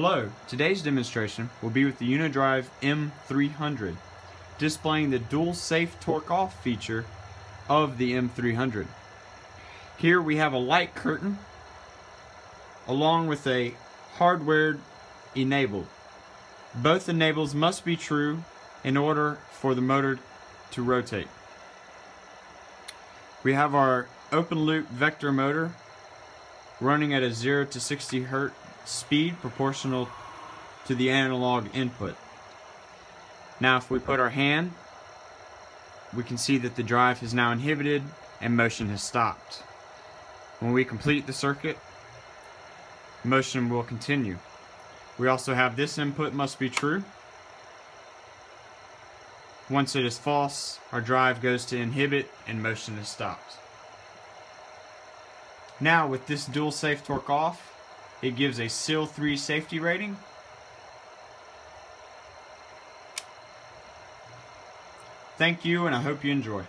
Hello, today's demonstration will be with the Unidrive M300, displaying the dual safe torque off feature of the M300. Here we have a light curtain along with a hardware enabled. Both enables must be true in order for the motor to rotate. We have our open loop vector motor running at a 0 to 60 hertz speed proportional to the analog input. Now if we put our hand, we can see that the drive is now inhibited and motion has stopped. When we complete the circuit, motion will continue. We also have this input must be true. Once it is false, our drive goes to inhibit and motion is stopped. Now with this dual safe torque off, it gives a SIL 3 safety rating. Thank you and I hope you enjoy.